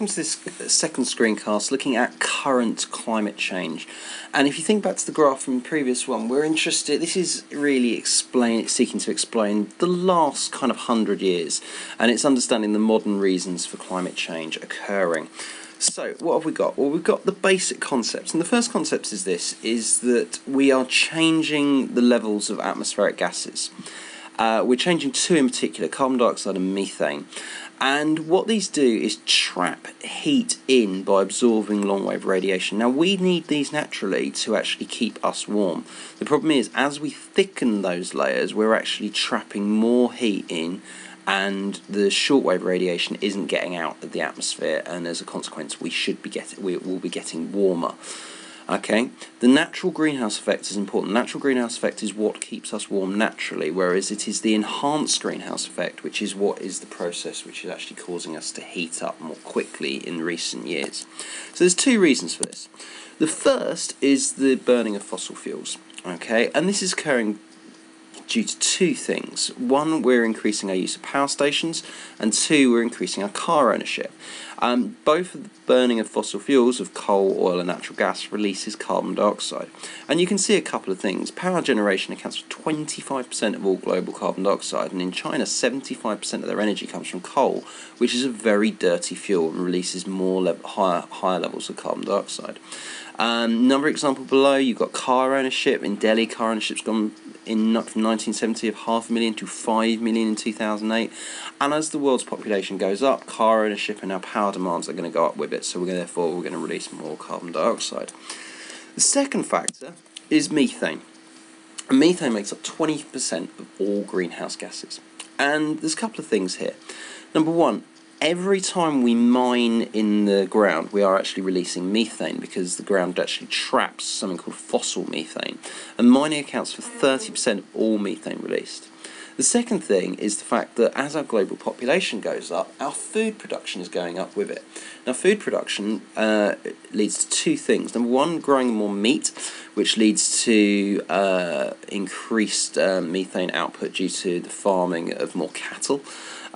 welcome to this second screencast looking at current climate change. And if you think back to the graph from the previous one, we're interested, this is really explain, seeking to explain the last kind of hundred years, and it's understanding the modern reasons for climate change occurring. So, what have we got? Well, we've got the basic concepts, and the first concept is this, is that we are changing the levels of atmospheric gases. Uh, we're changing two in particular, carbon dioxide and methane. And what these do is trap heat in by absorbing long wave radiation. Now, we need these naturally to actually keep us warm. The problem is, as we thicken those layers, we're actually trapping more heat in, and the shortwave radiation isn't getting out of the atmosphere, and as a consequence, we should be getting we will be getting warmer. Okay, the natural greenhouse effect is important. Natural greenhouse effect is what keeps us warm naturally, whereas it is the enhanced greenhouse effect, which is what is the process which is actually causing us to heat up more quickly in recent years. So there's two reasons for this. The first is the burning of fossil fuels. Okay, and this is occurring due to two things. One, we're increasing our use of power stations, and two, we're increasing our car ownership. Um, both of the burning of fossil fuels, of coal, oil, and natural gas, releases carbon dioxide. And you can see a couple of things. Power generation accounts for 25% of all global carbon dioxide, and in China, 75% of their energy comes from coal, which is a very dirty fuel and releases more higher, higher levels of carbon dioxide. Um, another example below, you've got car ownership. In Delhi, car ownership's gone in from 1970 of half a million to 5 million in 2008. And as the world's population goes up, car ownership and our power demands are going to go up with it. So we're to, therefore we're going to release more carbon dioxide. The second factor is methane. And methane makes up 20% of all greenhouse gases. And there's a couple of things here. Number one, every time we mine in the ground, we are actually releasing methane because the ground actually traps something called fossil methane. And mining accounts for 30% of all methane released. The second thing is the fact that as our global population goes up, our food production is going up with it. Now, food production uh, leads to two things. Number one, growing more meat, which leads to uh, increased uh, methane output due to the farming of more cattle.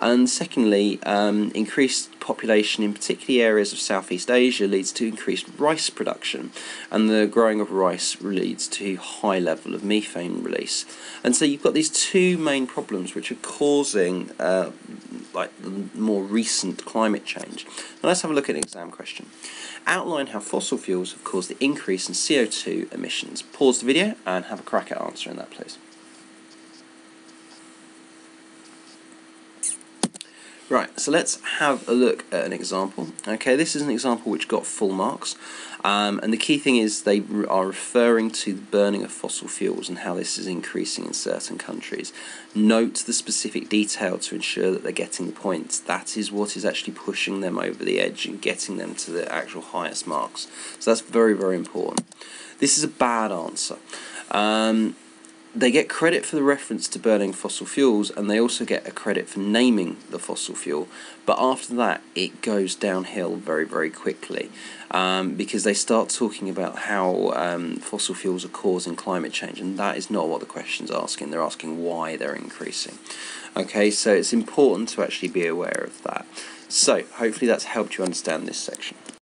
And secondly, um, increased population in particularly areas of Southeast Asia leads to increased rice production, and the growing of rice leads to high level of methane release. And so you've got these two main problems which are causing uh, like more recent climate change. Now let's have a look at an exam question. Outline how fossil fuels have caused the increase in CO2 emissions. Pause the video and have a crack at answering that, please. Right, so let's have a look at an example. Okay, this is an example which got full marks, um, and the key thing is they are referring to the burning of fossil fuels and how this is increasing in certain countries. Note the specific detail to ensure that they're getting the points. That is what is actually pushing them over the edge and getting them to the actual highest marks. So that's very, very important. This is a bad answer. Um, they get credit for the reference to burning fossil fuels and they also get a credit for naming the fossil fuel. But after that it goes downhill very very quickly um, because they start talking about how um, fossil fuels are causing climate change and that is not what the question's asking. They're asking why they're increasing. Okay so it's important to actually be aware of that. So hopefully that's helped you understand this section